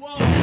Whoa.